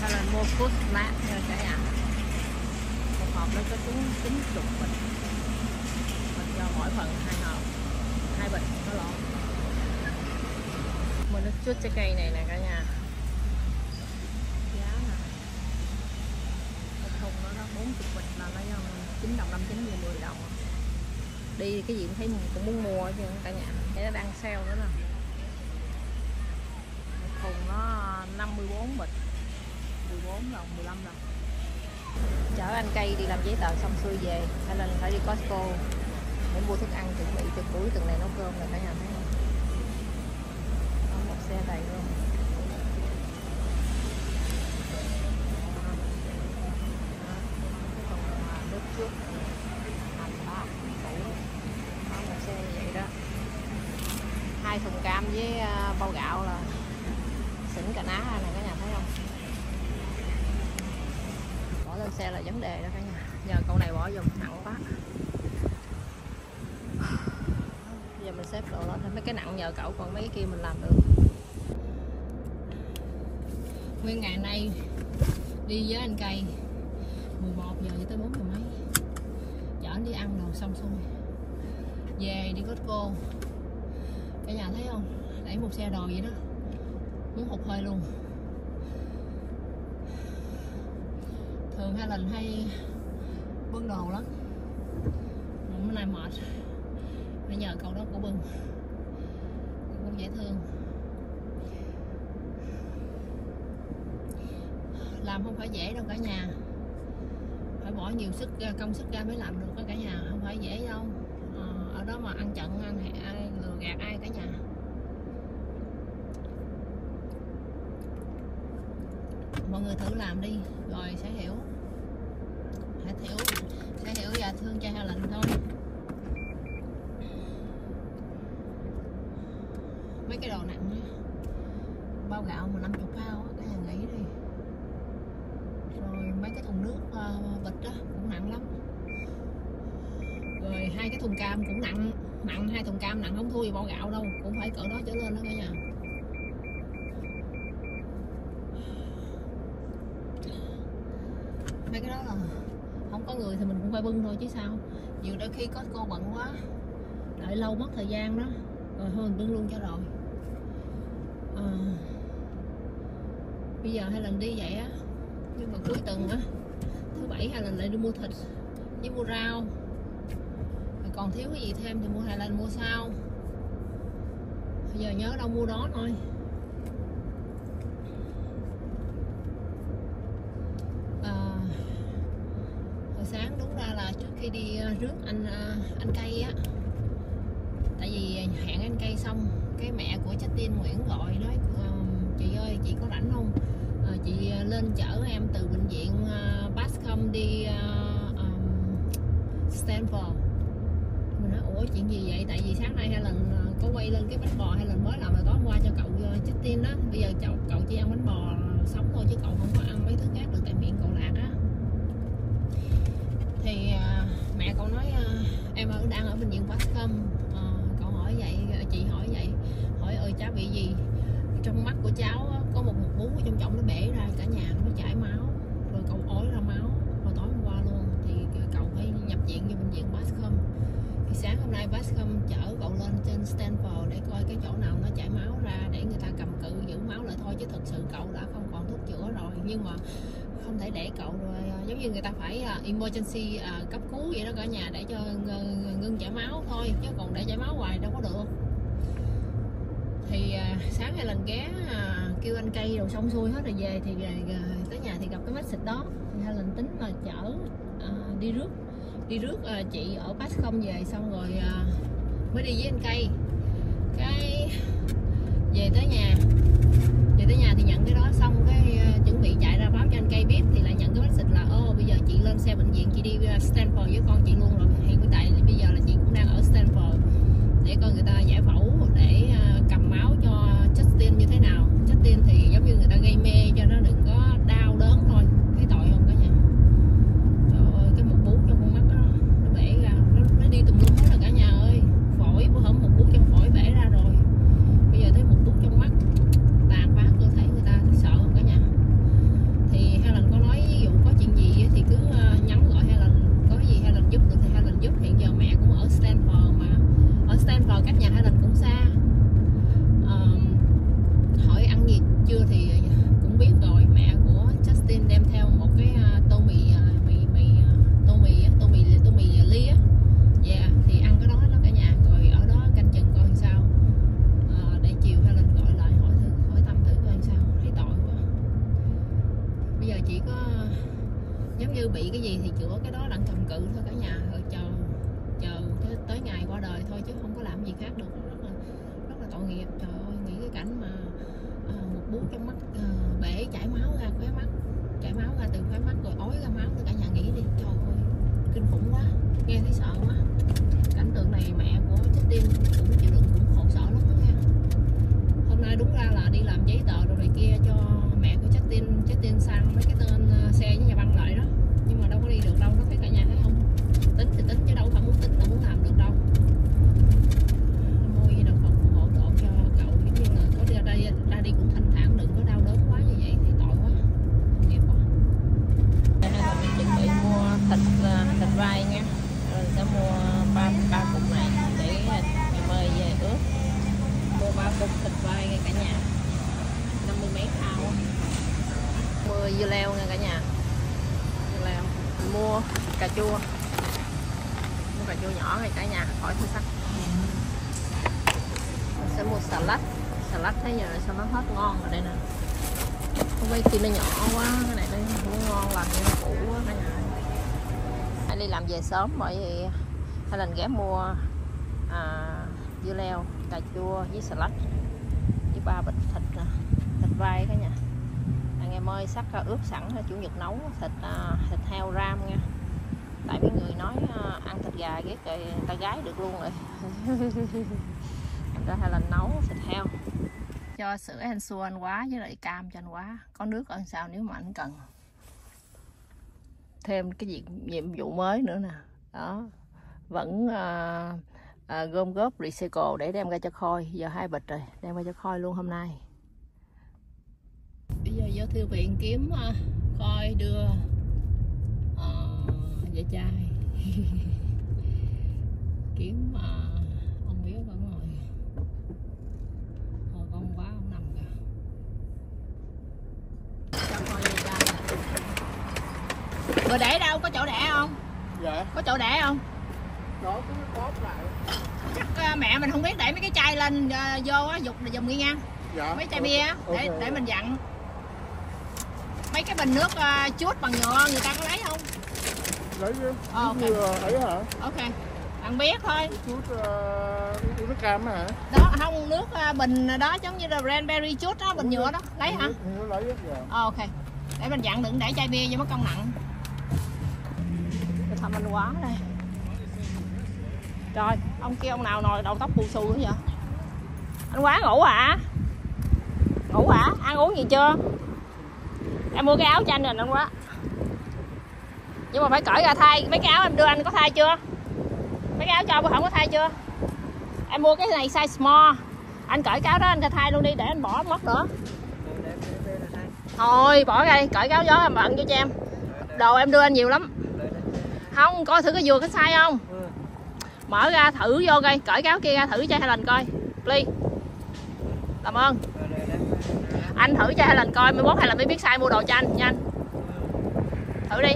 hay là mua food snack nha cả nhà một hộp nó có trúng chín chục bịch mình cho mỗi phần hai hộp hai bịch có lộn mua nước chút trái cây này nè cả nhà. Giá nè một thùng nó đó 40 bịch là nó cho 9 đồng 59 về 10 đồng. Đi cái gì cũng thấy cũng muốn mua chứ cả nhà. Cái nó đang sale nữa nè. Thùng nó 54 bịch 14 đồng 15 đồng chở anh cây đi làm giấy tờ xong xuôi về, hay là phải đi Costco để mua thức ăn chuẩn bị từ cuối tuần này nấu cơm là cả nhà thấy không? Có một xe đầy luôn. Đó. À, trước. Có một xe vậy đó. Hai thùng cam với à, bao gạo là xỉn cả ná này cả nhà thấy không bỏ lên xe là vấn đề đó cả nhà. Giờ cậu này bỏ vô nặng quá. Giờ mình xếp đồ lên mấy cái nặng nhờ cậu còn mấy cái kia mình làm được. Nguyên ngày nay đi với anh cây. 11 giờ cho tới 4 giờ mấy. Chở anh đi ăn đồ xong xuôi. Về đi Costco cả nhà thấy không? Đẩy một xe đồ vậy đó. Muốn hụt hơi luôn. Thường hai lần hay bưng đồ lắm. Hôm nay mệt. Phải nhờ cậu đó của bưng. Cũng dễ thương. Làm không phải dễ đâu cả nhà. Phải bỏ nhiều sức công sức ra mới làm được đó cả nhà. Không phải dễ đâu. Ờ, ở đó mà ăn chặn ăn hẹ, ai lừa gạt ai cả nhà. Mọi người thử làm đi, rồi sẽ hiểu hiểu sẽ hiểu và thương cho lạnh thôi. Mấy cái đồ nặng á, bao gạo mà 50 bao cái cả nhà nghĩ đi. Rồi mấy cái thùng nước ờ, bịch đó cũng nặng lắm. Rồi hai cái thùng cam cũng nặng nặng hai thùng cam nặng không thua gì bao gạo đâu, cũng phải cỡ đó trở lên đó cả nhà mấy cái đó là không có người thì mình cũng phải bưng thôi chứ sao. Nhiều đôi khi có cô bận quá đợi lâu mất thời gian đó. Rồi thôi mình bưng luôn cho rồi. À, bây giờ hai lần đi vậy á nhưng mà cuối tuần á thứ bảy hai lần lại đi mua thịt với mua rau. Rồi còn thiếu cái gì thêm thì mua hai lần mua sau. Bây giờ nhớ đâu mua đó thôi à, hồi sáng đúng ra là trước khi đi ờ, rước anh ờ, anh cây á. Tại vì hẹn anh cây xong cái mẹ của Justin Nguyễn gọi nói ờ, chị ơi chị có rảnh không? Ờ, chị lên chở em từ bệnh viện Bascom đi um, Stanford. Mình nói ủa chuyện gì vậy? Tại vì sáng nay hai lần có quay lên cái bánh bò hai lần mới làm rồi tối hôm qua cho cậu ờ, Justin đó bây giờ cậu, cậu chỉ ăn bánh bò sống thôi chứ cậu không có ăn mấy thứ khác được tại miệng cậu lạc á thì à, mẹ cậu nói à, em ở đang ở bệnh viện Bascom à, cậu hỏi vậy chị hỏi vậy hỏi ơi cháu bị gì trong mắt của cháu á, uống ở trong trọng nó bể ra, cả nhà nó chảy máu, rồi cậu ói ra máu. Rồi tối hôm qua luôn thì cậu phải nhập viện vô bệnh viện Bascom. Thì sáng hôm nay Bascom chở cậu lên trên Stanford để coi cái chỗ nào nó chảy máu ra để người ta cầm cự giữ máu lại thôi, chứ thực sự cậu đã không còn thuốc chữa rồi. Nhưng mà không thể để cậu rồi à, giống như người ta phải à, emergency à, cấp cứu vậy đó cả nhà, để cho ngưng chảy máu thôi, chứ còn để chảy máu hoài đâu có được. Thì sáng hai lần ghé kêu anh cây rồi xong xuôi hết rồi về thì về tới nhà thì gặp cái message đó. Thì hai lần tính là chở uh, đi rước đi rước uh, chị ở Bascom về xong rồi uh, mới đi với anh cây. Cái về tới nhà về tới nhà thì nhận cái đó xong cái uh, chuẩn bị chạy ra báo cho anh cây biết thì lại nhận cái message là ô bây giờ chị lên xe bệnh viện chị đi uh, Stanford với con chị luôn rồi. Hiện tại bây giờ là chị cũng đang ở Stanford để coi người ta giải phẫu để uh, cầm máu cho Justin như thế nào. Justin thì giống như người ta gây mê cho nó đừng có đau đớn thôi thấy tội không cả nhà trời ơi cái một bú trong con mắt đó nó bể ra nó, nó đi tùm lum hết rồi cả nhà ơi phổi bữa hổm một bú trong phổi bể ra rồi bây giờ thấy một bú trong mắt tàn phá cơ thể người ta sợ không cả nhà chỉ có giống như bị cái gì thì chữa cái đó đặng cầm cự thôi cả nhà. Rồi chờ chờ tới, tới ngày qua đời thôi chứ không có làm gì khác được. Rất là rất là tội nghiệp. Trời ơi nghĩ cái cảnh mà à, một bú trong mắt à, bể chảy máu ra khóe mắt chảy máu ra từ khóe mắt rồi ói ra máu thì cả nhà nghĩ đi. Trời ơi kinh khủng quá nghe thấy sợ quá. Cảnh tượng này mẹ của chết tim cũng chịu đựng cũng khổ sở lắm đó nha. Hôm nay đúng ra là đi làm giấy tờ rồi này kia cho mẹ của Justin. Justin sang mấy cái tên ờ, xe với nhà băng lại đó nhưng mà đâu có đi được, đâu nó thấy cả nhà thấy không? Tính thì tính chứ đâu phải muốn tính là muốn làm được đâu môi đồng Phật phù hộ độ cho cậu giống như là có đi ra đây ra đi cũng thanh thản đừng có đau đớn quá như vậy thì tội quá tội nghiệp quá đây là mình chuẩn bị mua thịt ờ, thịt vai nha rồi sẽ mua ba ba cục này để em ơi về ướp mua ba cục thịt vai nha cả nhà năm mươi mấy thao á. mua dưa leo nha cả nhà dưa leo Mình mua cà chua mua cà chua nhỏ này cả nhà khỏi thứ sắc Mình sẽ mua xà lách xà lách thấy giờ sao nó hết ngon ở đây nè không mấy kia nó nhỏ quá cái này nó không có ngon lành như nó cũ quá cả nhà hay đi làm về sớm bởi vì hai lần ghé mua à, dưa leo cà chua với xà lách với ba bịch thịt thịt vai cả nhà anh em ơi sắc ra à, ướp sẵn à, chủ nhật nấu thịt à, thịt heo ram nha. Tại mấy người nói à, ăn thịt gà ghét rồi ta gái được luôn rồi. Ra hai lần nấu thịt heo. Cho sữa anh xua anh quá với lại cam cho anh quá. Có nước ở sao nếu mà anh cần? Thêm cái việc nhiệm vụ mới nữa nè. Đó. Vẫn à, à, gom góp recycle để đem ra cho khôi. Giờ hai bịch rồi đem ra cho khôi luôn hôm nay. Bây giờ vô thư viện kiếm uh, khôi đưa uh, về trai kiếm uh, ông biết vẫn ngồi hồi con quá ông nằm kìa cho khôi về trai bữa để đâu? Có chỗ để không? Dạ. Có chỗ để không? Đó chắc ờ, mẹ mình không biết để mấy cái chai lên ờ, vô á dục là dùng đi nha. Dạ. Mấy chai bia á để Ok. để mình dặn. Mấy cái bình nước uh, chuốt bằng nhựa người ta có lấy không? Lấy chứ Ờ, ok. như ấy hả? Ok. Bạn biết thôi. Chút uh, nước cam hả? Đó không nước ờ, bình đó giống như là cranberry chuốt đó bình nhựa đó. Lấy hả? lấy hết dạ ờ ok. Để mình dặn đừng để chai bia cho mất công nặng cái mình anh quá đây. Trời, ông kia ông nào nồi đầu tóc bù xù nữa vậy? Anh quá ngủ hả ngủ hả ăn uống gì chưa? Em mua cái áo cho anh rồi anh quá. Nhưng mà phải cởi ra thay. Mấy cái áo em đưa anh có thay chưa? Mấy cái áo cho không có thay chưa? Em mua cái này size small. Anh cởi cái áo đó anh ra thay luôn đi, để anh bỏ mất nữa. Thôi, bỏ ra đi. Cởi cái áo gió em bận cho cho em. Đồ em đưa anh nhiều lắm không coi thử cái vừa cái size không? Mở ra thử vô coi cởi cái áo kia ra thử cho Helen coi. Please. Làm ơn. Anh thử cho Helen coi mới mốt hay là mới biết size mua đồ cho anh nha anh thử đi.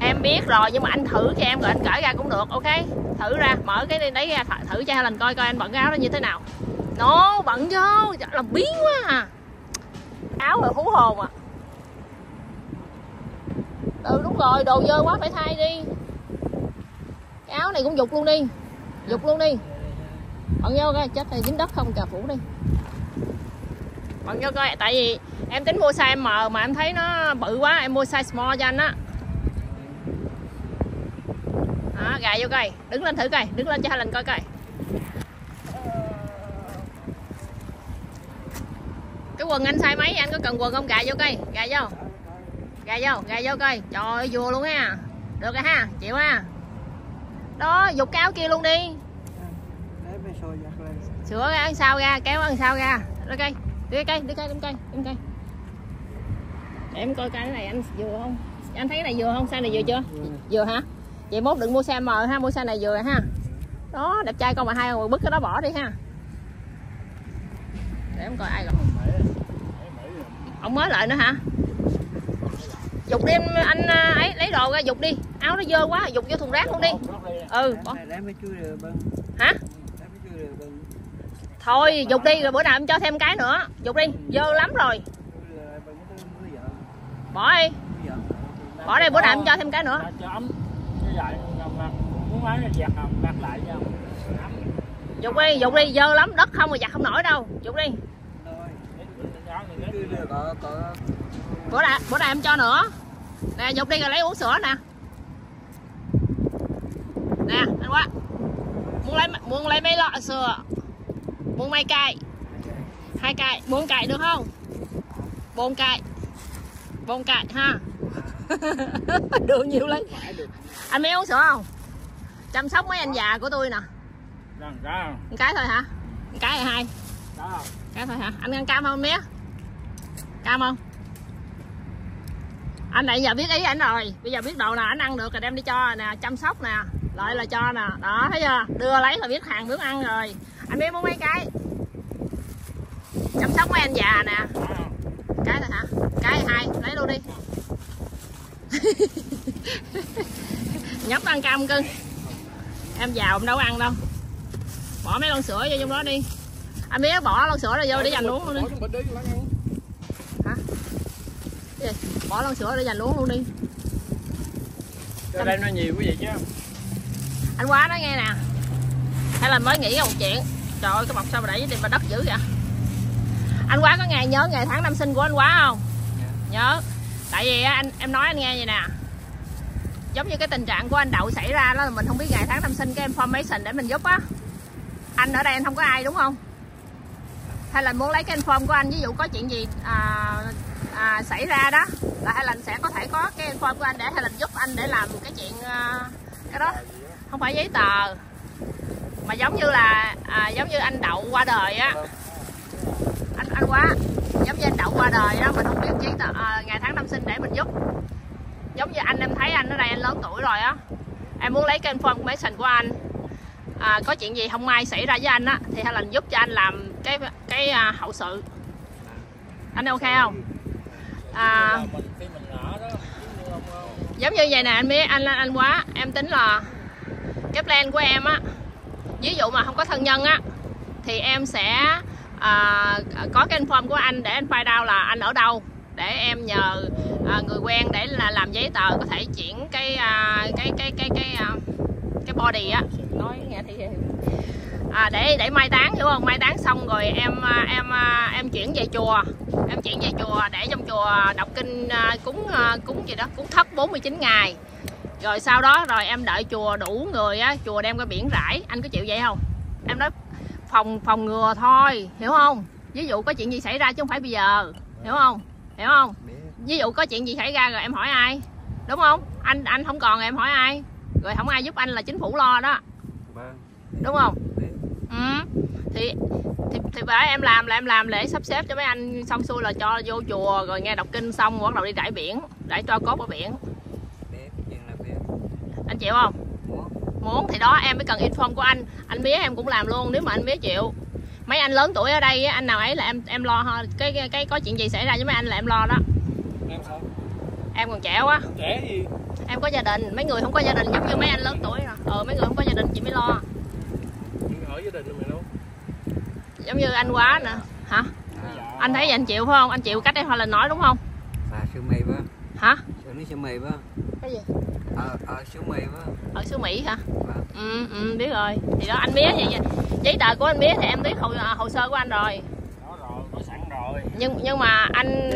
Em biết rồi nhưng mà anh thử cho em rồi anh cởi ra cũng được ok? Thử ra mở cái đấy ra th- thử cho Helen coi coi anh bận cái áo đó như thế nào. Nó bận vô làm biến quá à. Áo rồi hú hồn à ừ đúng rồi, đồ dơ quá, phải thay đi. Cái áo này cũng dục luôn đi, dục luôn đi. Bạn vô coi chết này dính đất không cà phủ đi. Bạn vô coi, tại vì em tính mua size M mà em thấy nó bự quá, em mua size small cho anh á. Đó, gà vô coi, đứng lên thử coi, đứng lên cho hai lần coi coi. Cái quần anh size mấy, anh có cần quần không? Gà vô coi, gà vô gà vô gà vô coi. Trời ơi, vừa luôn ha được rồi ha, chịu ha. Đó, dục cái áo kia luôn đi. Sửa ra ăn sau ra, kéo ăn sau ra. Đưa cây đưa cây đưa cây đưa cây đưa cây để em coi cái này anh vừa không? Anh thấy cái này vừa không? Xe này vừa chưa? Vừa hả? Vậy mốt đừng mua xe M ha, mua xe này vừa ha. Đó, đẹp trai con mà hai người bứt cái đó bỏ đi ha. Để em coi ai rồi. ông mới lại nữa hả? Dục đi em anh à, ấy lấy đồ ra dục đi. Áo nó dơ quá dục vô thùng rác luôn đi. Ừ bỏ. hả? Thôi dục đi rồi bữa nào em cho thêm cái nữa. Dục đi dơ lắm rồi. Bỏ đi. Bỏ đây bữa nào em cho thêm cái nữa. Dục đi dục đi dơ lắm. Đất không mà giặt không nổi đâu. Dục đi bữa nào bữa nào em cho nữa. Nè dục đi rồi lấy uống sữa nè. Nè anh quá. Muốn lấy muốn lấy mấy lọ sữa? Muốn mấy cây hai cây bốn cây được không? Bốn cây bốn cây ha? Được nhiều lấy anh mấy uống sữa không? Chăm sóc mấy anh già của tôi nè. Một cái thôi hả? Một cái hay. Hai cái thôi hả? Anh ăn cam không mía cam không anh này giờ biết ý anh rồi. Bây giờ biết đồ nào anh ăn được rồi đem đi cho nè chăm sóc nè lại là cho nè. Đó thấy chưa? Đưa lấy là biết hàng biết ăn rồi. Anh biết muốn mấy cái? Chăm sóc mấy anh già nè. Cái thôi hả? Cái hai lấy luôn đi. Nhóc ăn cam cưng. Em giàu em đâu có ăn đâu. Bỏ mấy lon sữa vô trong đó đi. Anh biết bỏ lon sữa rồi vô để dành uống luôn đi Bỏ lon sữa để dành uống luôn đi. Cho đây nó nhiều quý vị chứ anh quá nói nghe nè. Hay là mới nghĩ một chuyện. Trời ơi cái bọc sao mà để trên mặt đất dữ vậy? Anh quá có ngày nhớ ngày tháng năm sinh của anh quá không? Nhớ. Tại vì anh em nói anh nghe vậy nè. Giống như cái tình trạng của anh đậu xảy ra đó là mình không biết ngày tháng năm sinh cái information để mình giúp á. Anh ở đây anh không có ai đúng không? Hay là muốn lấy cái inform của anh ví dụ có chuyện gì à, à, xảy ra đó là hai là sẽ có thể có cái inform của anh để hai là giúp anh để làm cái chuyện à, cái đó. Không phải giấy tờ mà giống như là à, giống như anh đậu qua đời á. Anh anh quá giống như anh đậu qua đời đó mình không biết giấy tờ à, ngày tháng năm sinh để mình giúp. Giống như anh em thấy anh ở đây anh lớn tuổi rồi á. Em muốn lấy cái information của anh. À, có chuyện gì không may xảy ra với anh á thì hai là giúp cho anh làm cái cái à, hậu sự. Anh ok không? À, giống như vậy nè anh biết anh anh quá em tính là cái plan của em á ví dụ mà không có thân nhân á thì em sẽ à, có cái inform của anh để anh find out là anh ở đâu để em nhờ à, người quen để là làm giấy tờ có thể chuyển cái à, cái cái cái cái à, cái body á. Nói nghe thì à, để để mai táng hiểu không? Mai táng xong rồi em à, em à, em chuyển về chùa. Em chuyển về chùa để trong chùa đọc kinh à, cúng cúng gì đó cúng thất 49 ngày. Rồi sau đó rồi em đợi chùa đủ người á chùa đem cái biển rải. Anh có chịu vậy không? Em nói phòng phòng ngừa thôi hiểu không? Ví dụ có chuyện gì xảy ra chứ không phải bây giờ hiểu không? Hiểu không? Ví dụ có chuyện gì xảy ra rồi em hỏi ai? Đúng không? Anh anh không còn rồi em hỏi ai. Rồi không ai giúp anh là chính phủ lo đó. Đúng không ừ. thì thì thì phải em làm là em làm để sắp xếp cho mấy anh xong xuôi là cho vô chùa rồi nghe đọc kinh xong bắt đầu đi rải biển rải cho cốt ở biển. Anh chịu không? Muốn. Thì đó em mới cần inform của anh. Anh biết em cũng làm luôn nếu mà anh biết chịu. Mấy anh lớn tuổi ở đây á, anh nào ấy là em em lo thôi cái, cái cái có chuyện gì xảy ra với mấy anh là em lo đó. Em sao? Em còn trẻ quá. Trẻ gì? Em có gia đình mấy người không có gia đình giống như mấy anh lớn tuổi rồi ờ mấy người không có gia đình chị mới lo gia đình mày đâu? giống như anh quá nè. Hả? Anh thấy vậy anh chịu phải không? Anh chịu cách em hoa linh nói đúng không? À, siêu mì ba. hả? Siêu mì ba. cái gì? Ờ, ờ, siêu mì ba. ở xứ mỹ hả? Vâng. ừ, ừ biết rồi. Thì đó anh biết vậy giấy tờ của anh biết thì em biết hồ, hồ sơ của anh rồi. Đó rồi có sẵn rồi. Nhưng nhưng mà anh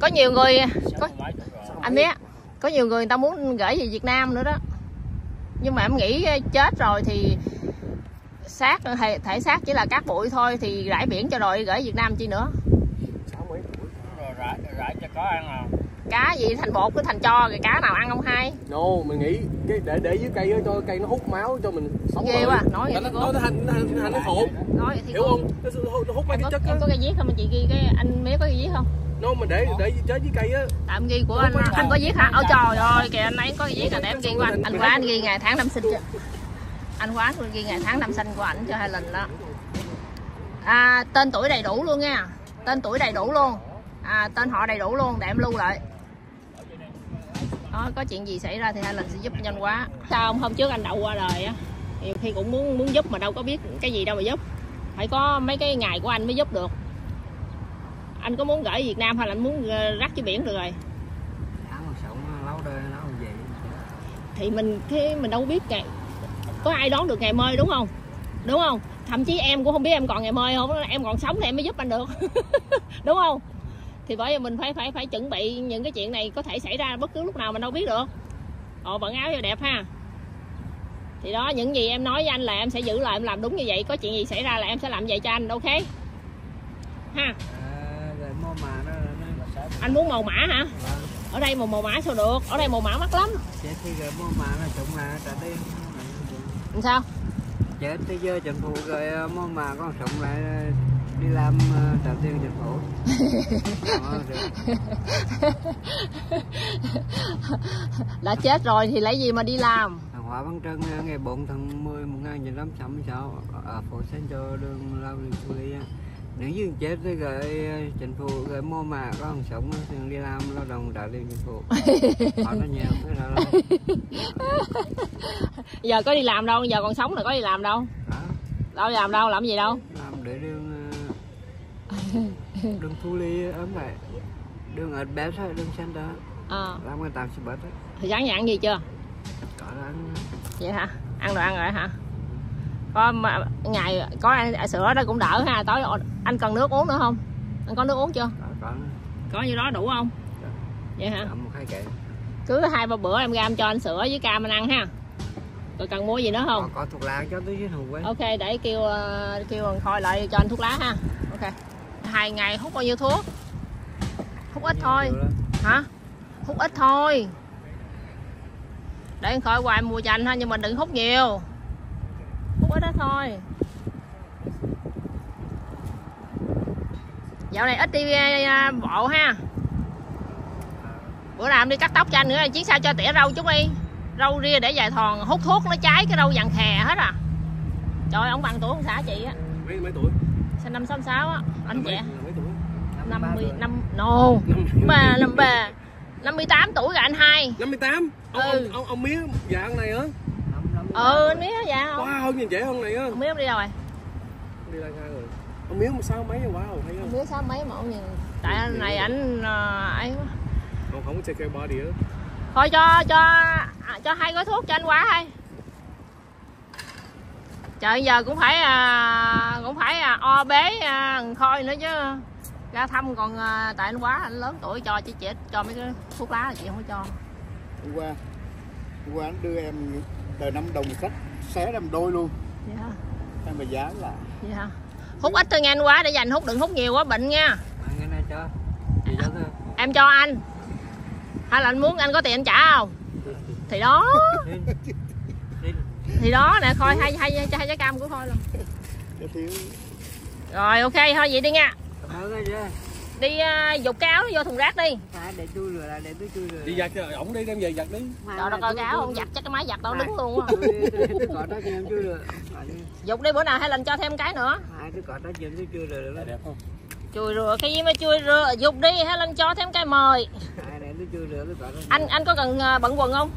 có nhiều người có anh biết có nhiều người người ta muốn gửi về Việt Nam nữa đó. Nhưng mà em nghĩ chết rồi thì xác thể, thể xác chỉ là cát bụi thôi thì rải biển cho rồi gửi Việt Nam chi nữa. Rải rải cho có ăn à? Cá gì thành bột cái thành cho rồi cá nào ăn không hay. No, mày nghĩ cái để để dưới cây á, cho cây nó hút máu cho mình sống ghê quá nói vậy nó, nó, thành nó thành, nó thành nó hột nói vậy thì hiểu không? Nó, nó hút mấy cái chất á. em có cái viết không? Mà chị ghi cái anh biết có cái viết không? Nó mà để để chết dưới cây á. Tạm ghi của anh anh có viết hả? Ôi trời ơi kìa anh ấy có cái viết là để em ghi của anh. Anh quá anh ghi ngày tháng năm sinh cho anh quá tôi ghi ngày tháng năm sinh của ảnh cho hai lần đó. À, tên tuổi đầy đủ luôn nha. Tên tuổi đầy đủ luôn. À, tên họ đầy đủ luôn để em lưu lại. Đó có chuyện gì xảy ra thì hai lần sẽ giúp nhanh quá. Sao không hôm trước anh đậu qua đời á nhiều khi cũng muốn muốn giúp mà đâu có biết cái gì đâu mà giúp. Phải có mấy cái ngày của anh mới giúp được. Anh có muốn gửi Việt Nam hay là anh muốn ờ, rắc dưới biển được rồi? Vậy thì mình thế mình đâu biết ngày có ai đón được ngày mơi đúng không? Đúng không? Thậm chí em cũng không biết em còn ngày mơi không? Em còn sống thì em mới giúp anh được. Đúng không? Thì bởi vì mình phải phải phải chuẩn bị những cái chuyện này có thể xảy ra bất cứ lúc nào mình đâu biết được. Ồ bận áo cho đẹp ha. Thì đó những gì em nói với anh là em sẽ giữ lại em làm đúng như vậy. Có chuyện gì xảy ra là em sẽ làm vậy cho anh ok? Ha. À, anh muốn màu mã hả? Vâng. Ở đây màu màu mã sao được? Ở đây màu mã mắc lắm làm sao? Chết tới giờ chính phủ rồi ờ, mua mà con sống lại ờ, đi làm trả tiền chính phủ rồi. đã chết rồi thì lấy gì mà đi làm? Hóa văn trân ờ, ngày 4 tháng 10 1966 ở phố Sen cho đường lao Lý á. nếu như chết thì gửi chính phủ gửi mua mà có hàng sống thì đi làm lao động trả tiền chính phủ họ nó nhiều cái đó giờ có đi làm đâu giờ còn sống là có đi làm đâu. Đó đâu làm đâu làm gì đâu. Làm để đường ờ, đường Phú Lý ấm lại. Đường ở bé thôi đường xanh đó. À, làm người ta sẽ bớt á. thì sáng giờ ăn gì chưa? Có ăn vậy hả? Ăn rồi ăn rồi hả? Có mà, ngày có ăn sữa đó cũng đỡ ha. Tối anh cần nước uống nữa không? Anh có nước uống chưa? Có có. Có như đó đủ không? Vậy hả? Có một hai kệ. Cứ hai ba bữa em ra em cho anh sữa với cam anh ăn ha rồi cần mua gì nữa không? Có, có thuốc lá cho tôi với hùng ấy ok để kêu ờ, kêu thằng khôi lại cho anh thuốc lá ha. Ok. Hai ngày hút bao nhiêu thuốc? Hút ít thôi. hả? Hút ít thôi. Để anh khôi hoài mua cho anh ha nhưng mà đừng hút nhiều. Hút ít ít thôi. Dạo này ít đi ờ, bộ ha. Bữa nào em đi cắt tóc cho anh nữa chiến sao cho tỉa râu chút đi râu ria để dài thòn hút thuốc nó cháy cái râu vàng khè hết à. Trời ông bằng tuổi ông xã chị á. Mấy mấy tuổi? Sinh năm sáu sáu á anh là mấy tuổi? Năm mươi năm no ba năm ba. Năm mươi tám tuổi rồi anh hai. 58 ông, Ừ. ông, ông, ông mía dạ ông này hả ừ anh biết dạ không wow hơn nhìn trẻ hơn này á. Không ông đi đâu rồi đi lang thang rồi. Ông mía một sao mấy wow hay không không biết sáu mấy mà ông nhìn. Tại anh này ảnh ờ, ấy quá. Ông không có care body á thôi cho cho à, cho hai gói thuốc cho anh quá hay trời giờ cũng phải à, cũng phải à, o bế à, khôi nữa chứ. Ra thăm còn à, tại anh quá anh lớn tuổi cho chứ chị cho mấy cái thuốc lá là chị không có cho. Hôm qua hôm qua anh đưa em tờ năm đồng sách xé làm đôi luôn. Dạ. Em mà giá là dạ. Hút ít thôi nghe anh quá để dành hút đừng hút nhiều quá bệnh nha. Ăn cái này cho. Thôi em cho anh hay là anh muốn anh có tiền anh trả không? Thì đó. Thì đó nè coi hai hai hai, trái cam của thôi luôn. Rồi ok thôi vậy đi nha. Đi uh, dục cái áo vô thùng rác đi. Để chui rửa lại để tôi chui rửa đi giặt cho ổng đi đem về giặt đi. Trời đất ơi cái áo không giặt chắc cái máy giặt đâu đứng luôn á. Tôi tôi chui dục đi bữa nào hay lần cho thêm cái nữa. Hai tôi có trách nhiệm tôi chui rửa được đẹp không? Chùi rửa cái gì mà chùi rửa dục đi hay lần cho thêm cái mời anh anh có cần ờ, bận quần không?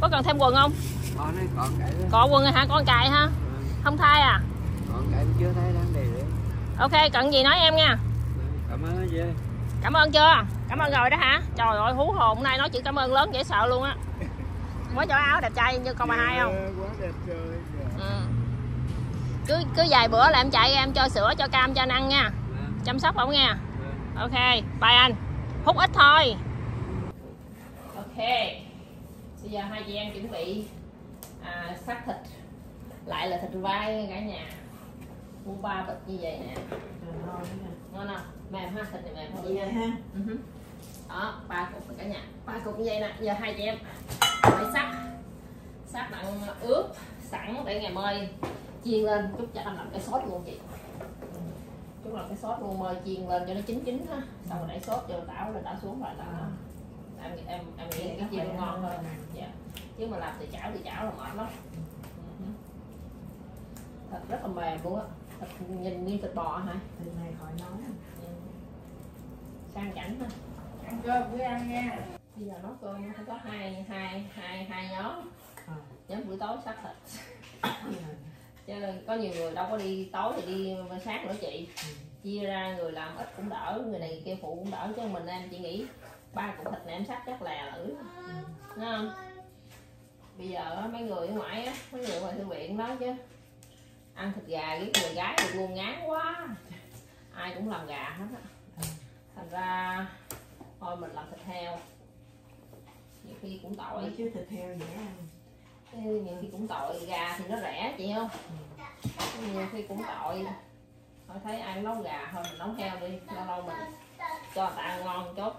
Có cần thêm quần không? Có quần hả? Con cài ha không thay à? Còn cái chưa thấy đáng để đấy ok cần gì nói em nha. Cảm ơn chị cảm ơn chưa? Cảm ơn rồi đó hả? Trời ơi hú hồn. Hôm nay nói chuyện cảm ơn lớn dễ sợ luôn á. Mới cho áo đẹp trai như con bà hai không? Quá đẹp trời ừ. cứ cứ vài bữa là em chạy em cho sữa cho cam cho anh ăn nha. Vâng, chăm sóc ổng nha. Vâng. ok bye anh. Hút ít thôi ok. Bây giờ hai chị em chuẩn bị à, xác thịt. Lại là thịt vai cả nhà. Mua ba bịch như vậy nè. Ngon không? Mềm ha thịt này mềm không vậy ha. Ừ đó ba cục cả nhà. Ba cục như vậy nè. Giờ hai chị em phải sắc sắc bằng ướp sẵn để ngày mai chiên lên. Chút cho anh làm cái sốt luôn chị. Chút làm cái sốt luôn mời chiên lên cho nó chín chín ha. Xong rồi đẩy sốt vô tảo rồi đảo xuống rồi tao em em em nghĩ cái chiên ngon hơn dạ. Chứ mà làm từ chảo từ chảo là mệt lắm. Ừ. Thịt rất là mềm luôn á. Thịt nhìn như thịt bò hả? Thịt này khỏi nói. Ừ. sang chảnh ha. Ăn cơm với ăn nha. Bây giờ nấu cơm nó có hai hai hai hai nhóm. Ờ. nhóm buổi tối xác thịt. Chứ có nhiều người đâu có đi tối thì đi sáng nữa chị. Chia ra người làm ít cũng đỡ người này kia phụ cũng đỡ. Chứ mình em chị nghĩ ba cục thịt này em sắc chắc lè lử. Thấy không? Bây giờ mấy người ở ngoài á mấy người ngoài thư viện đó chứ. Ăn thịt gà với người gái được luôn ngán quá. Ai cũng làm gà hết á. Thành ra thôi mình làm thịt heo. Nhiều khi cũng tội. Chứ thịt heo dễ ăn. Ê, nhiều khi cũng tội. Gà thì nó rẻ chị không? Nhiều khi cũng tội. Thôi thấy ai nấu gà thôi mình nấu heo đi lâu lâu mình. Cho người ta ăn ngon chút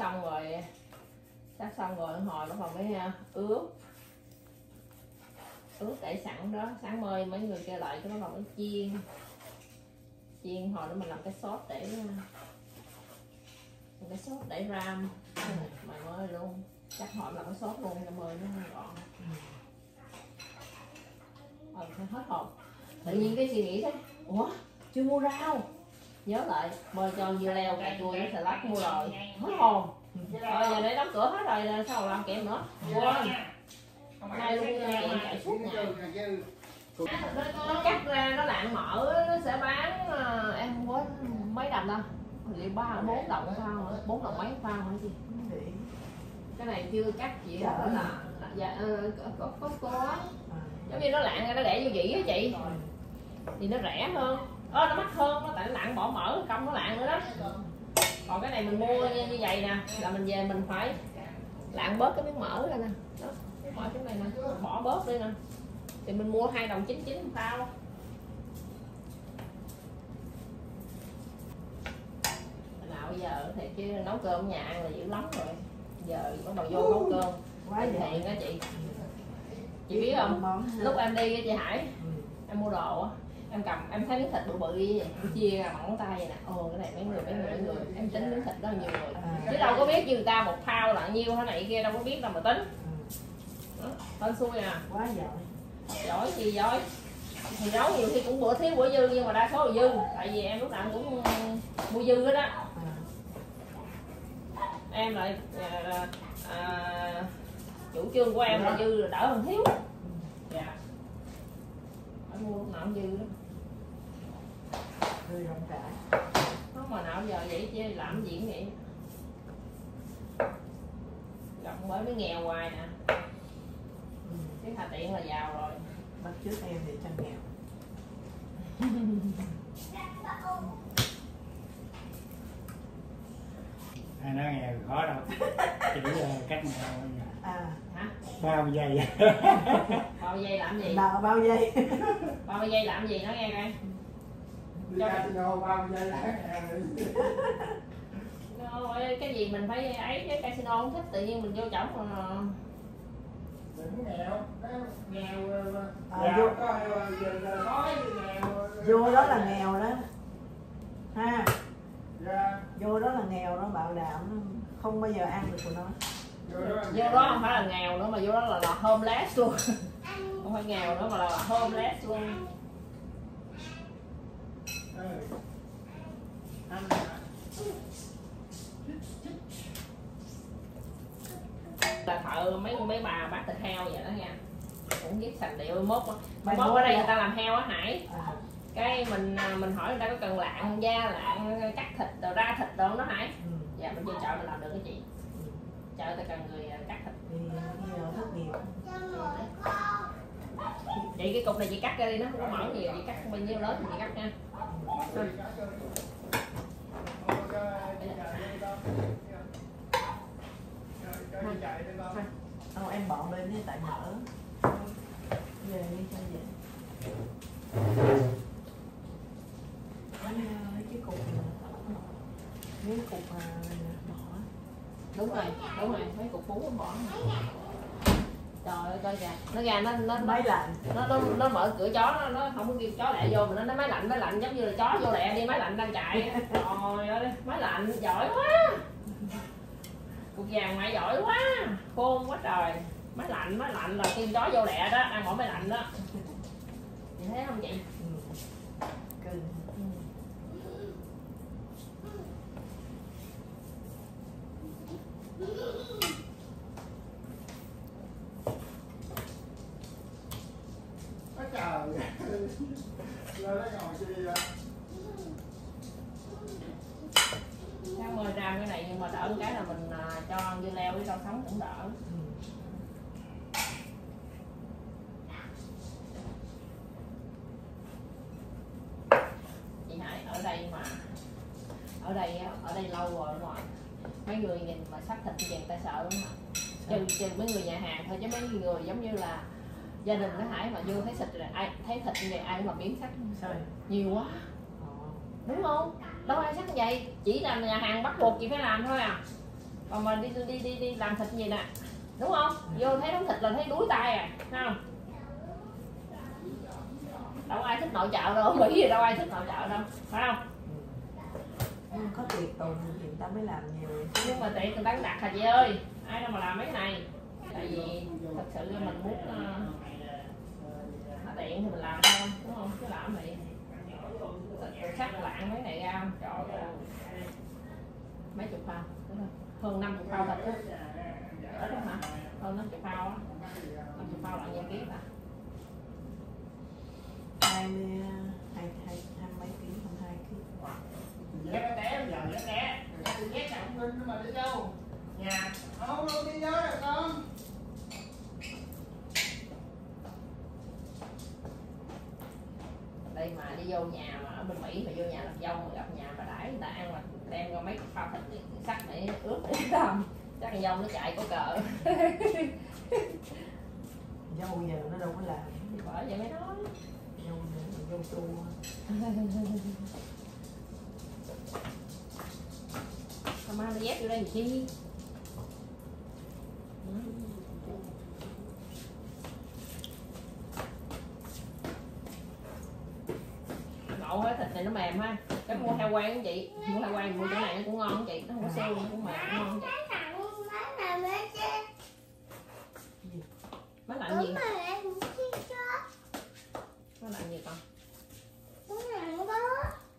xong rồi sắc xong rồi, hồi nó còn mới à, ướp. Ướp để sẵn đó, sáng mai mấy người kêu lại, cái nó còn mới chiên. Chiên hồi đó mình làm cái sốt để à, cái sốt để ram. Mày mới luôn, chắc họ làm cái sốt luôn cho mời nó gọn. Còn thôi hết hồn. Tự nhiên cái suy nghĩ thế, ủa, chưa mua rau? Nhớ lại mời cho dưa leo cà chua với xà lách mua rồi. Hết hồn. Rồi giờ để đóng cửa hết rồi rồi sao làm kẹo nữa? Quên. Nay luôn kẹo chạy suốt ngày nó cắt ra nó lạng mỡ nó sẽ bán ờ, em không có mấy đồng đâu. Như ba bốn đồng phao hả? bốn đồng mấy phao hả chị cái này chưa cắt chị đó là, dạ ờ, có có có á giống như nó lạng ra nó để vô dĩ á chị. Thì nó rẻ hơn ơ nó mắc hơn nó tại nó lạng bỏ mỡ không nó lạng nữa đó. Còn cái này mình mua như, như vậy nè là mình về mình phải lạng bớt cái miếng mỡ ra nè. Đó miếng mỡ chỗ này nè bỏ bớt đi nè. Thì mình mua hai đồng chín chín Hồi nào bây giờ thì chứ nấu cơm nhà ăn là dữ lắm rồi. Giờ bắt đầu vô nấu cơm. quá thiện á chị. Chị biết không? Lúc em đi chị Hải em mua đồ á em cầm em thấy miếng thịt bự bự như vậy em chia ra ngón tay vậy nè. Ồ cái này mấy người mấy người mấy người. Em tính miếng thịt đó nhiều người. Chứ đâu có biết như người ta một thao là nhiêu thế này kia đâu có biết đâu mà tính. Đó, hên xui à. Quá giỏi. Giỏi gì giỏi. Thì nấu nhiều khi cũng bữa thiếu bữa dư nhưng mà đa số là dư. Tại vì em lúc nào cũng mua dư hết á. Em lại à, à, chủ trương của em là dư là đỡ hơn thiếu. Dạ. Phải mua lúc nào cũng dư đó người rộng rãi không mà nào giờ vậy chứ làm gì vậy. Gặp bởi mới nghèo hoài nè. Cái hà tiện là giàu rồi. Bắt trước em để cho nghèo. Ai nói nghèo khó đâu. Chỉ là cách nào à. Hả? Bao giây. Bao dây làm gì? Nợ bao giây. Bao dây làm gì nó nghe coi đi casino bao giây lát Rồi, cái gì mình phải ấy cái casino không thích tự nhiên mình vô chổng mà. Đừng nghèo nghèo à, vô, nói đó là nghèo đó. Ha. Ra vô đó là nghèo nó bảo đảm không bao giờ ăn được của nó. Vô đó không phải là nghèo nữa mà vô đó là, là homeless luôn. Không phải nghèo nữa mà là, là homeless luôn là thợ mấy mấy bà bán thịt heo vậy đó nha. Cũng biết sành điệu mốt mốt ở đây người ta làm heo á hải. À, cái mình à, mình hỏi người ta có cần lạng da lạng cắt thịt rồi ra thịt đồ nó hải? Ừ. dạ mình vô chợ mình làm được cái chị. Chợ người ta cần người à, cắt thịt. Thì bây giờ thất nghiệp chị cái cục này chị cắt ra đi nó không có mỡ nhiều chị cắt bao nhiêu lớn thì chị cắt nha. Đâu em bọn lên đi tại mở. Về đi cho vậy cái cục cái cục à, bỏ. Đúng rồi đúng rồi mấy cục phú bỏ trời ơi coi kìa. Nó ra nó nó Máy lạnh. nó, nó, nó mở cửa chó nó, nó không có kêu chó lẹ vô mà nó, nó máy lạnh máy lạnh giống như là chó vô lẹ đi máy lạnh đang chạy. Trời ơi máy lạnh giỏi quá. Cục vàng mày giỏi quá khôn quá trời. Máy lạnh máy lạnh là kêu chó vô lẹ đó đang mở máy lạnh đó. Chị thấy không chị ừ. Cưng Lên đó ngồi chi vậy? Tháng 10 gram cái này nhưng mà đỡ cái là mình à, cho dưa leo với rau sống cũng đỡ chị Hải ở đây mà ở đây á, ở đây lâu rồi đúng không ạ? Mấy người nhìn mà sắc thịt vậy người ta sợ lắm mà trừ trừ mấy người nhà hàng thôi chứ mấy người giống như là gia đình nó Hải mà vô thấy thịt rồi ai thấy thịt như vậy ai mà biến sắc. Sao nhiều quá. Đúng không? Đâu ai sắc như vậy? Chỉ là nhà hàng bắt buộc chị phải làm thôi à. Còn mà đi đi đi đi làm thịt gì nè? Đúng không? Vô thấy đống thịt là thấy đuối tay à thấy không? Đâu ai thích nội trợ đâu mỹ gì đâu ai thích nội trợ đâu phải không Có tiệc tùng thì người ta mới làm nhiều. Nhưng mà tiện ta cũng đặt hả chị ơi? Ai đâu mà làm mấy này? Tại vì thật sự là mình muốn uh, tiện thì mình làm thôi đúng không? Chứ làm vậy sắc lạng mấy này ra trời ơi. Mấy chục phao hơn 50 phao thịt đó ở đó hả? Hơn 50 phao á. 50 phao là nhiêu ký à hai mươi hai hai hai mấy ký không hai ký Ghét cái té giờ ghét té. Ghét chẳng Minh mà đi đâu Nhà. Không, đâu đi với rồi con. đây mà đi vô nhà mà ở bên Mỹ mà vô nhà làm dâu mà gặp nhà bà đãi người ta ăn mà đem qua mấy cái phao thịt sắc để ướp để làm. Chắc con dâu nó chạy có cỡ. Dâu giờ nó đâu có làm. Thì bởi vậy mới nói. Dâu giờ dâu tu Thôi mai nó dép vô đây chi ngộ hết thịt này nó mềm ha. Cái mua heo quay chị. Mua heo quay mua chỗ này nó cũng ngon chị. Nó không có xeo nó cũng mềm ngon chị. Má làm gì má làm gì con Ừ.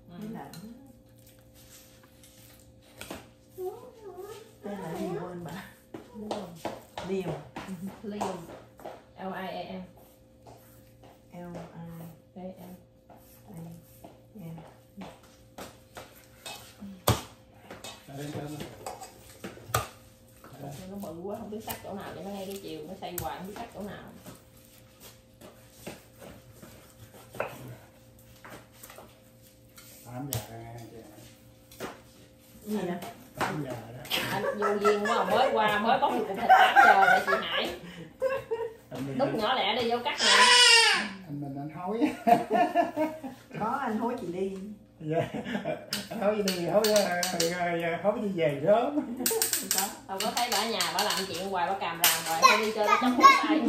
mới làm tên là gì quên bà liềm Liam L I A M L I A M A N nó bự quá không biết cắt chỗ nào cho nó ngay cái chiều nó xoay hoài không biết cắt chỗ nào Tám giờ ra chị. gì nè Tám giờ đó. anh vô duyên quá mới qua mới bóc được cục thịt 8 giờ vậy chị Hải đút nhỏ lẹ đi vô cắt nè. Anh mình anh hối. có anh hối chị đi. Dạ. Anh hối đi, hối hối đi về sớm. có đâu có thấy bà ở nhà bà làm chuyện hoài bà càm ràm rồi thôi đi chơi nó chống tay.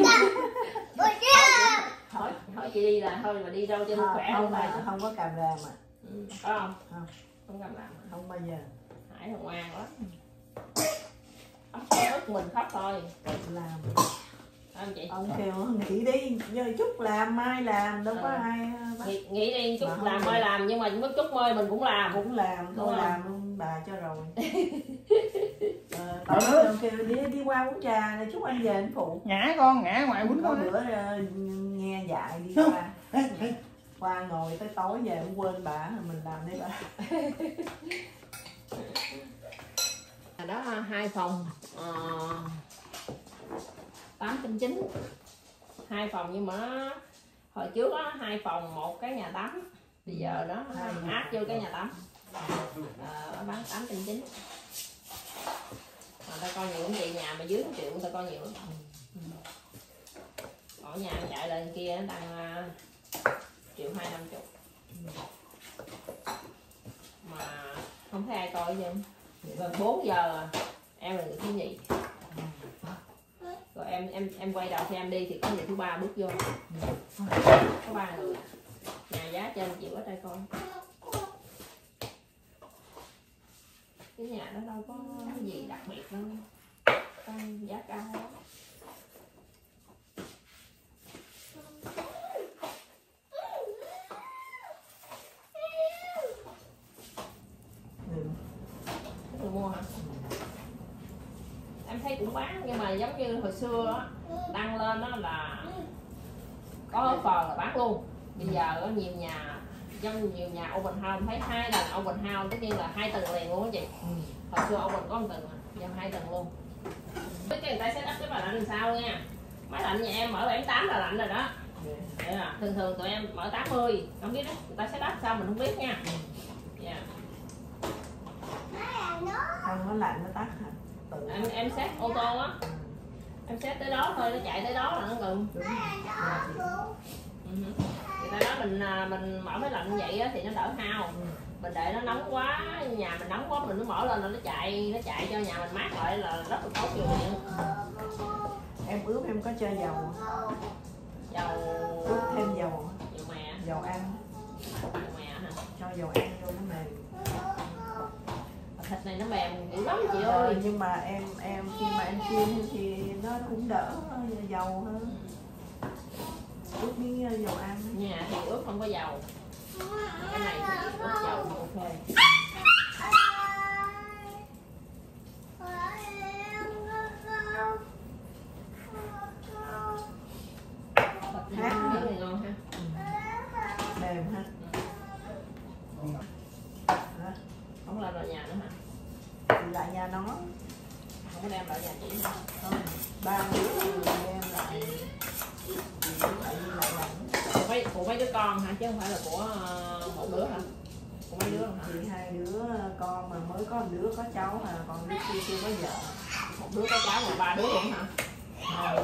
Hỏi hỏi chị đi là thôi mà đi đâu cho nó không, khỏe không, không phải mà, không có càm ràm mà ừ, có không? Không. không càm ràm à? không bao giờ. Hải là ngoan lắm khóc ức mình khóc thôi. Làm. Không chị ông kêu nghỉ đi giờ chút làm mai làm đâu có Ừ. ai bắt. Nghĩ, nghĩ đi chút Mà làm mới làm. nhưng mà mất chút mơi mình cũng làm. Cũng làm không? làm luôn bà cho rồi. Ờ, ông kêu đi đi qua uống trà này chút anh về anh phụ. Ngã con, ngã ngoài quýnh con bữa ờ, nghe dạy đi qua. Qua ngồi tới tối về cũng quên bà rồi mình làm đấy bà. À, đó hai phòng ờ, tám trăm chín. Hai phòng nhưng mà hồi trước á hai phòng một cái nhà tắm. Bây giờ đó áp vô cái nhà tắm. Nó bán tám trăm chín. Mà ta coi nhiều lắm chị nhà mà dưới một triệu ta coi nhiều lắm. Ở nhà chạy lên kia nó đang ờ, triệu hai năm chục. Mà không thấy ai coi gì Dạ vâng, gần 4 giờ em là người thứ nhì. Rồi em em em quay đầu khi em đi thì có người thứ ba bước vô. Có ba người. Nhà giá trên chịu hết đây con. Cái nhà đó đâu có gì đặc biệt đâu. Con giá cao. lắm ừ. người mua hả em thấy cũng bán nhưng mà giống như hồi xưa á, đăng lên đó là có phờ là bán luôn. Bây giờ có nhiều nhà giống nhiều nhà open house thấy hai lần open house tất nhiên là hai tầng liền luôn á chị. Ừ. hồi xưa open có một tầng à giờ hai tầng luôn. Cái người ta set up cái bàn lạnh làm sao nha? Máy lạnh nhà em mở 78 là lạnh rồi đó. Vậy là thường thường tụi em mở 80 không biết đó người ta set up sao mình không biết nha. Dạ. Không nó lạnh nó tắt hả em em set ô tô á. Em set tới đó thôi nó chạy tới đó là nó hử. người ta nói mình à, mình mở máy lạnh như vậy á, thì nó đỡ hao. Ừ. mình để nó nóng quá nhà mình nóng quá mình nó mở lên là nó chạy nó chạy cho nhà mình mát lại là rất là tốt cho điện em ướp em có cho dầu dầu ướp thêm dầu dầu mè. Dầu ăn. Dầu mè hả? Cho dầu ăn vô nó mềm thịt này nó mềm dữ lắm chị Rồi, ơi. nhưng mà em em khi mà em chiên thì nó cũng đỡ dầu hơn. Ướp miếng ờ, dầu ăn. Nhà thì ướp không có dầu. Cái này thì ướp dầu ok thịt này miếng này ngon ha mềm ha Hả? không làm vào nhà nữa hả chị lại nhà nó. Không có đem vào nhà chị. Không. Ba đứa đem lại lại lại. Của mấy của mấy đứa con hả? Chứ không phải là của ờ, một đứa hả? Của mấy đứa hả? Chị hai đứa con mà mới có một đứa có cháu mà còn đứa kia chưa có vợ. Một đứa có cháu mà ba đứa luôn hả? Hai đứa.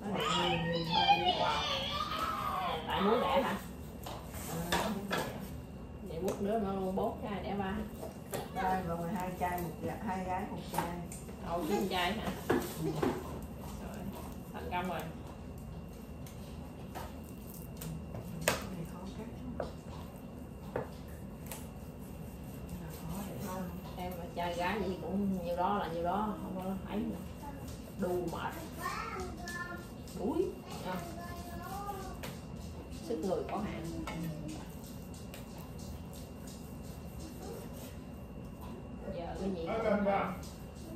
Có ba đứa. Tại muốn đẻ hả? Ờ, vậy quốc đứa nó luôn bốn trai đẻ ba ba rồi hai trai một gái hai gái một trai. Chứ con trai hả? Rồi thành công rồi em mà trai gái gì cũng nhiêu đó là nhiêu đó không có ấy đù mệt. Đuối. Nha. sức người có hạn giờ cái gì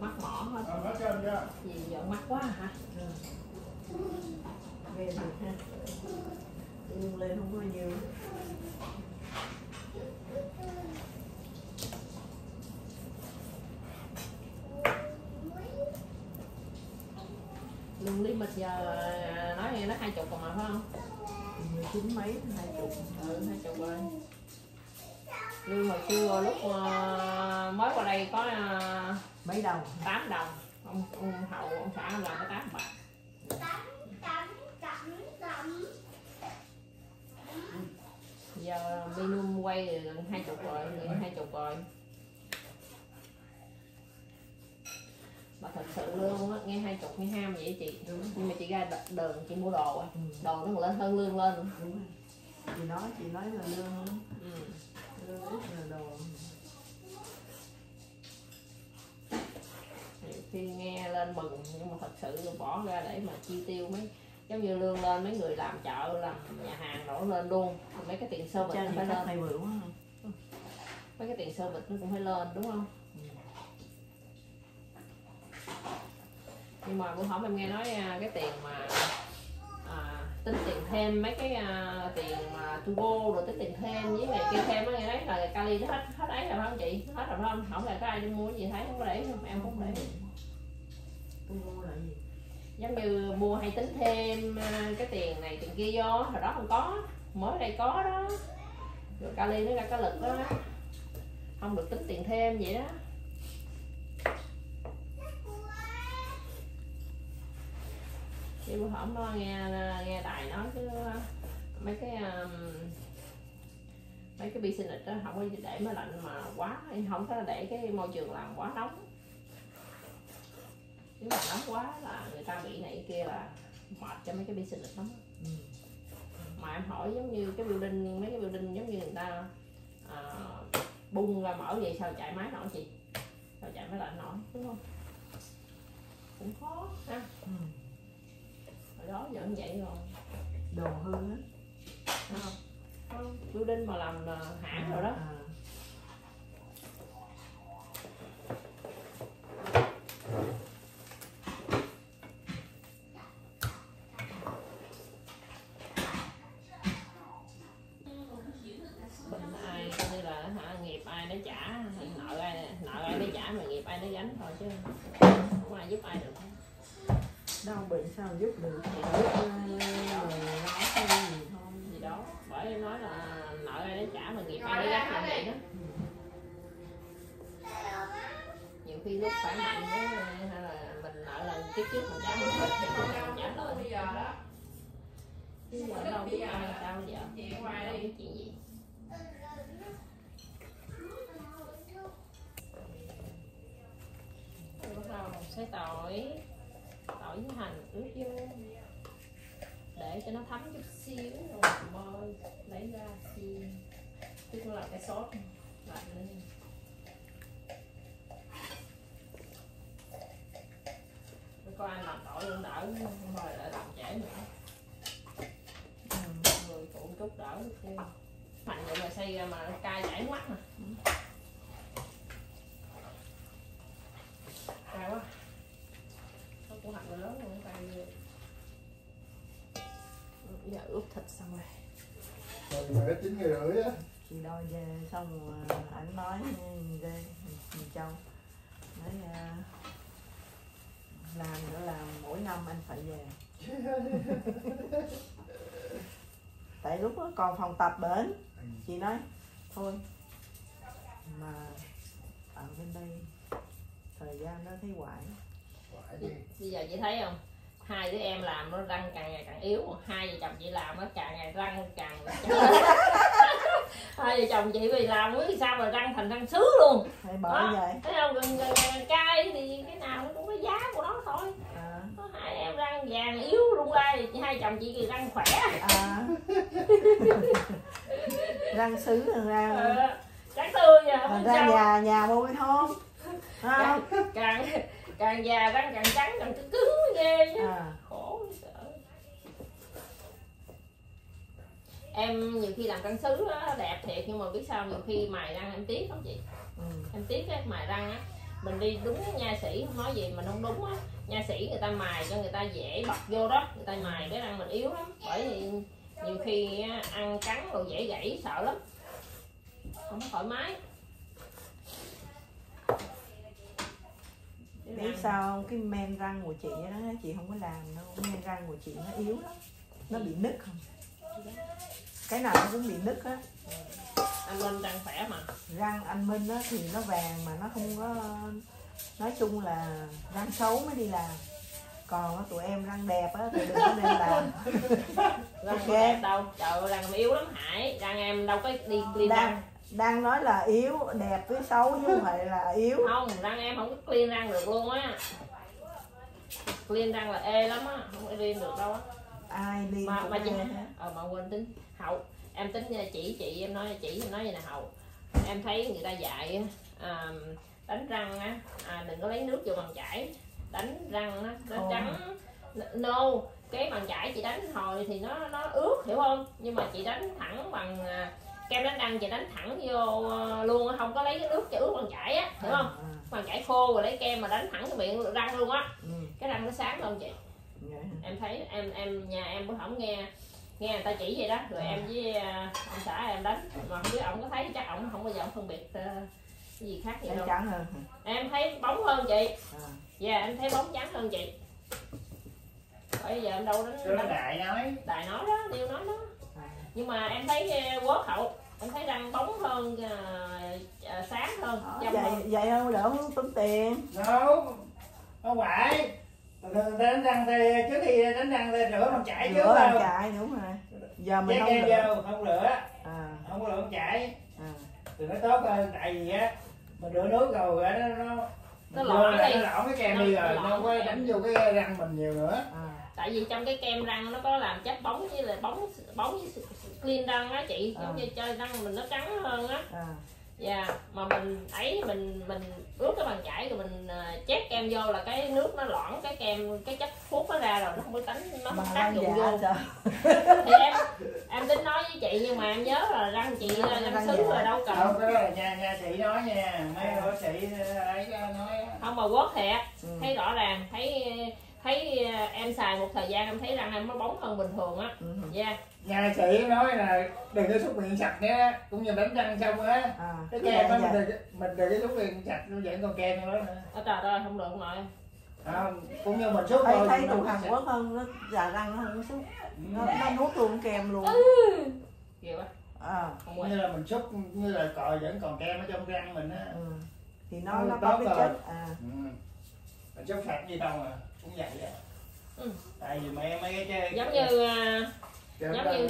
mắc mỏ hết ra. gì giờ mắc quá hả? Ghê thiệt ha. Ương lên không có nhiều. Lương lý bịch giờ nói nghe nó hai chục còn mà phải không? Mười chín mấy hai chục. Ừ hai chục rồi lương hồi xưa lúc ờ, mới qua đây có ờ, mấy đồng? 8 đồng. Ông, ông hậu ông xã làm có 8 bạc. Giờ minimum quay gần hai chục rồi gần hai chục rồi. Mà thật sự luôn á nghe hai chục nghe ham vậy chị nhưng mà chị ra đường chị mua đồ á Ừ. đồ nó còn lên hơn lương lên. Đúng chị nói chị nói là lương ừ. Khi nghe lên mừng nhưng mà thật sự bỏ ra để mà chi tiêu mấy giống như lương lên mấy người làm chợ làm nhà hàng đổ lên luôn. Mấy cái tiền sơ cho nó phải lên. bự quá. Mấy cái tiền sơ nó cũng phải lên đúng không? Nhưng mà bữa hổm em nghe nói à, cái tiền mà tính tiền thêm mấy cái à, tiền mà turbo rồi tính tiền thêm với này kia thêm á nghe nói là Cali nó hết hết ấy rồi không chị? Hết rồi không? Không là có ai đi mua gì thấy không có để không? Em không để mua là gì? Giống như mua hay tính thêm à, cái tiền này tiền kia vô hồi đó không có mới đây có đó. Rồi Cali nó ra cái lực đó. Không được tính tiền thêm vậy đó thì bữa hổm nó nghe nghe đài nói cái mấy cái um, mấy cái business đó không có để máy lạnh mà quá không có để cái môi trường làm quá nóng. Nếu mà nóng quá là người ta bị này kia là mệt cho mấy cái business lắm. Ừ. mà em hỏi giống như cái building mấy cái building giống như người ta à, bung ra mở vậy sao chạy máy nổi chị? Sao chạy máy lạnh nổi đúng không? Cũng khó ha. Ừ. đó vẫn vậy rồi. Đồ hư hết. Đúng không không building mà làm à, hãng rồi đó. À. thôi sao giúp được thì giúp người nói hay gì đó bởi em nói là nợ ai đến trả mà nghiệp ai đến gánh làm vậy đó. Nhiều khi lúc khỏe mạnh đó, hay là mình nợ là kiếp trước mình trả không hết thì cũng trả lại chứ giờ đâu biết ai sao giờ. Đâu biết chuyện gì. Rồi bắt đầu xay tỏi tỏi với hành ướp vô. Để cho nó thấm chút xíu rồi bôi, lấy ra xiên tức là cái sốt lạnh lên. Để coi ai làm tỏi luôn, đỡ không rồi lại làm trễ nữa. Ừ, người phụ chút đỡ được chưa? mạnh vậy mà xây ra mà cay chảy mắt mà. cay quá cũng hạnh lớn rồi cay ghê. giờ ướp thịt xong rồi Rồi mẹ chín ngày rưỡi á. chị đôi về xong rồi anh nói về chị châu nói ờ, làm nữa là mỗi năm anh phải về tại lúc đó còn phòng tập bển chị nói thôi mà ở bên đây thời gian nó thấy hoài. Bây giờ chị thấy không? Hai đứa em làm nó răng càng ngày càng yếu hai vợ chồng chị làm nó càng ngày răng càng hai vợ chồng chị vì làm biết sao mà răng thành răng sứ luôn. Đó vậy. thấy không? Gần cay thì cái nào nó cũng có giá của nó thôi. À, Có hai em răng vàng yếu luôn ra thì hai chồng chị thì răng khỏe. À. răng sứ ra. Ờ, răng tươi không ra nhà nhà bôi thơm à. càng càng già răng càng trắng càng cứng cứng ghê chứ. À. khổ sợ. Em nhiều khi làm răng sứ á, đẹp thiệt nhưng mà biết sao nhiều khi mài răng em tiếc lắm chị. Ừ. em tiếc cái mài răng á. Mình đi đúng nha sĩ không nói gì mình không đúng á. Nha sĩ người ta mài cho người ta dễ bật vô đó người ta mài cái răng mình yếu lắm. Bởi vì nhiều khi ăn cắn rồi dễ gãy sợ lắm. Không có thoải mái biết sao không? Cái men răng của chị đó chị không có làm đâu. Men răng của chị nó yếu lắm. Nó bị nứt không? Cái nào nó cũng bị nứt á. Anh Minh răng khỏe mà. Răng anh Minh á thì nó vàng mà nó không có nói chung là răng xấu mới đi làm. Còn tụi em răng đẹp á thì đừng có nên làm. Răng Ok. có đẹp đâu? Trời ơi răng em yếu lắm hải. Răng em đâu có đi đang răng đang nói là yếu đẹp với xấu chứ không phải là yếu. Không răng em không có clean răng được luôn á. Clean răng là ê lắm á không có clean được đâu á. Ai đi mà mà chị ờ mà quên tính. Hậu em tính chỉ chị em nói chị em nói vậy nè hậu. Em thấy người ta dạy à, đánh răng á à, đừng có lấy nước vô bằng chải. Đánh răng á nó Ồ. trắng. No cái bằng chải chị đánh hồi thì nó nó ướt hiểu không? Nhưng mà chị đánh thẳng bằng à, kem đánh răng chị đánh thẳng vô à, luôn á, không có lấy cái nước cho ướt bằng chải á hiểu không? À, bằng chải khô rồi lấy kem mà đánh thẳng cái miệng răng luôn á. Ừ, cái răng nó sáng hơn chị. Em thấy em em nhà em bữa hổng nghe nghe người ta chỉ vậy đó. Rồi em với à, ông xã em đánh mà không biết ổng có thấy chắc ổng không bao giờ ổng phân biệt à, cái gì khác vậy Nó đâu. trắng hơn em thấy bóng hơn chị. À. dạ em thấy bóng trắng hơn chị. Bây giờ em đâu đánh, đánh đại nói. Đài nói đó điêu nói đó. à. Nhưng mà em thấy à, quớt hậu em thấy răng bóng hơn à, à, sáng hơn trong vậy hơn. vậy không đỡ tốn tiền. Đâu không phải. Thường đánh răng thì trước khi đánh răng thì rửa bằng chải trước rửa bằng chạy đúng rồi. Giờ mình Chế không rửa vô không rửa à, không có rửa bằng chải à. thì nó tốt hơn tại vì á mình rửa nước rồi á, nó nó Nó đi. nó lõm cái kem đi nó rồi nó có kem. đánh vô cái răng mình nhiều nữa à. tại vì trong cái kem răng nó có làm chất bóng với là bóng bóng với clean răng á chị giống À. như cho răng mình nó trắng hơn á à. Dạ mà mình ấy mình mình ướt cái bàn chải rồi mình à, chét kem vô là cái nước nó loãng cái kem cái chất thuốc nó ra rồi nó không có đánh nó không tác dụng dạ vô. thì em em tính nói với chị nhưng mà em nhớ là răng chị Răng- răng răng sứ dạ. rồi đâu cần. Không cái đó là nha nha sĩ nói nha. Mấy bác sĩ ấy nói không mà quất thiệt. Ừ. thấy rõ ràng thấy thấy ờ, em xài một thời gian em thấy răng em nó bóng hơn bình thường á. Ừ. dạ. Nhà chị nói là đừng có xúc miệng sạch nhé cũng như đánh răng xong á. À, cái dạ, kem á dạ. mình đừng mình đừng có xúc miệng sạch nó vẫn còn kem nữa. Ôi trời ơi không được không nội không cũng như mình xúc thấy thôi thấy mà Hàn. Quốc hơn nó già răng nó không xúc. Nó, nó nuốt luôn kem luôn. Ghê quá. À, không như là mình xúc như là còi vẫn còn kem ở trong răng mình á. Ừ. thì nó Ừ, nó có cái rồi. chất à. Ừ. mình xúc sạch gì đâu mà cũng vậy á. Ừ. tại vì mấy mấy cái chơi giống như chơi giống như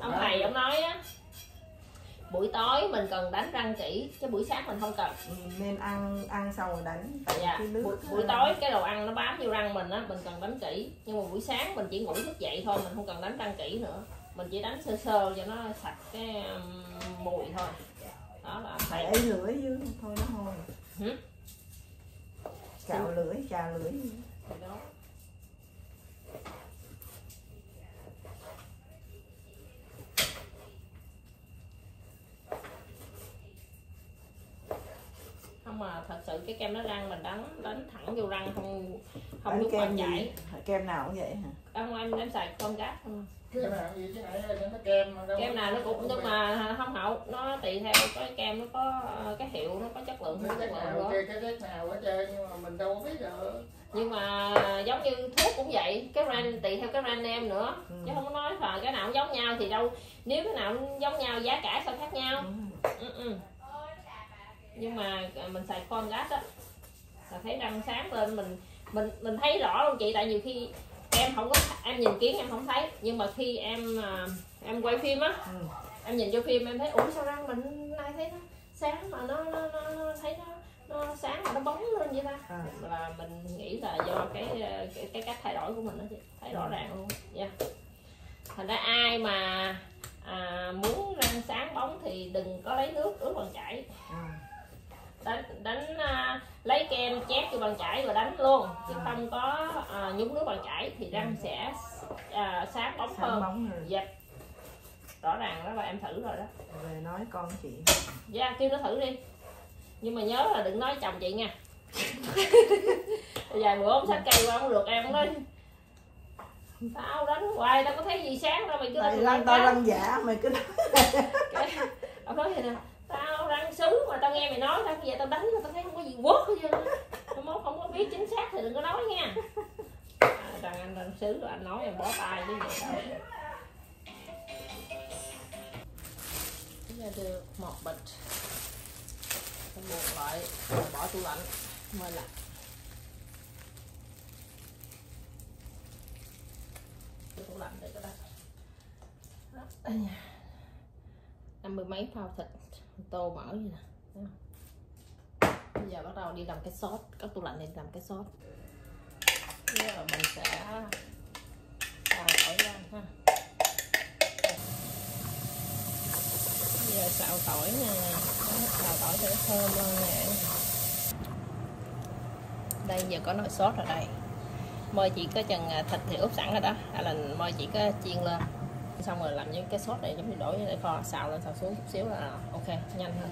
ông thầy ông nói á buổi tối mình cần đánh răng kỹ chứ buổi sáng mình không cần. Ừ, nên ăn ăn xong rồi đánh tại dạ. cái nước buổi, buổi tối cái đồ ăn nó bám vô răng mình á mình cần đánh kỹ nhưng mà buổi sáng mình chỉ ngủ thức dậy thôi mình không cần đánh răng kỹ nữa. Mình chỉ đánh sơ sơ cho nó sạch cái mùi thôi. Đó là phải thầy. Ấy lưỡi chứ thôi nó hôi. Hử? cạo lưỡi chà lưỡi đó. Không mà thật sự cái kem nó răng mình đánh đánh thẳng vô răng không không đánh lúc mà kem chảy. Gì kem nào cũng vậy hả? Không em em xài con gác không kem nào gì chứ nãy nó kem đâu kem nào nó cũng nhưng mà. không hậu nó tùy theo cái kem nó có cái hiệu nó có chất lượng cái không chất lượng nào nữa cái cái chất nào hết trơn nhưng mà mình đâu có biết được nhưng mà giống như thuốc cũng vậy cái brand tùy theo cái brand name nữa Ừ. chứ không có nói là cái nào cũng giống nhau thì đâu nếu cái nào cũng giống nhau giá cả sao khác nhau ừ. ừ, ừ. nhưng mà à, mình xài con gas á là thấy răng sáng lên mình mình mình thấy rõ luôn chị tại nhiều khi em không có em nhìn kiến em không thấy nhưng mà khi em à, em quay phim á Ừ. em nhìn vô phim em thấy ủa sao răng mình nay thấy nó sáng mà nó nó, nó, nó thấy nó nó sáng mà nó bóng lên vậy ta. À. là mình nghĩ là do cái cái, cái cách thay đổi của mình đó chị. Thấy rõ ràng luôn. Nha thành ra ai mà à, muốn răng sáng bóng thì đừng có lấy nước ướt bằng chải. À. đánh đánh à, lấy kem chét vô bàn chải và đánh luôn. Chứ không có à, nhúng nước bàn chải thì răng sẽ à, sáng bóng sáng hơn. bóng rồi. Dạ. Rõ ràng đó là em thử rồi đó. Về nói con chị. Dạ kêu nó thử đi nhưng mà nhớ là đừng nói chồng chị nha. Vài bữa ông sách cây qua không được em nói tao đánh hoài tao có thấy gì sáng đâu mày cứ đánh răng tao cá." răng giả mày cứ Cái- ông nói vậy nè tao răng sứ mà tao nghe mày nói tao về tao đánh tao thấy không có gì quất hết trơn. Mai mốt không có biết chính xác thì đừng có nói nha. À, rằng anh răng sứ rồi anh nói em bỏ tay chứ vậy đâu giờ được một bịch Em buộc lại. Rồi bỏ tủ lạnh mời lạnh tủ lạnh để cái đó đây nha năm mươi mấy phao thịt tô mỡ vậy nè bây giờ bắt đầu đi làm cái sốt các tủ lạnh này làm cái sốt bây giờ mình sẽ xào tỏi ra ha. Giờ xào tỏi nè xào tỏi cho nó thơm hơn nè đây, giờ có nồi sốt ở đây. Mời chị có chừng à, thịt thì ướp sẵn rồi đó. À, Hay là mời chị có chiên lên. Xong rồi làm những cái sốt này giống như đổ để kho, xào lên, xào xuống chút xíu là à, ok, nhanh hơn.